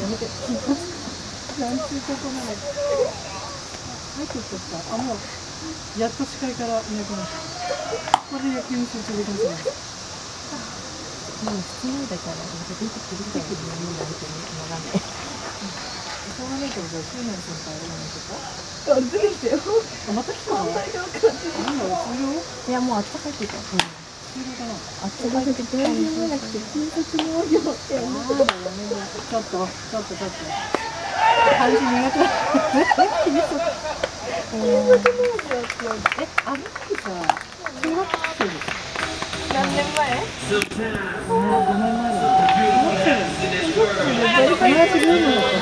やめて。なんちゅうことない。入ってきちゃった。あ、もう、やっと視界からいなくなった。これで野球に集中できますね。もう室内だから、また出てくるからね、みんな相手にならない。しょうがないから、じゃあ、周年先輩やめとこあ出てきたよ。あ、また来たのなんだ、終了いや、もうあったかいってた。うん。終了かなあったかいって大丈夫なくて金属農業ってやめあーだやめろちょっと、ちょっと、ちょっと。漢字苦手だ。気にしとった。え、あの時さ、小学生でしょ何年前もう5年前だよ。小学生だよ。友達ルームだったんだよ。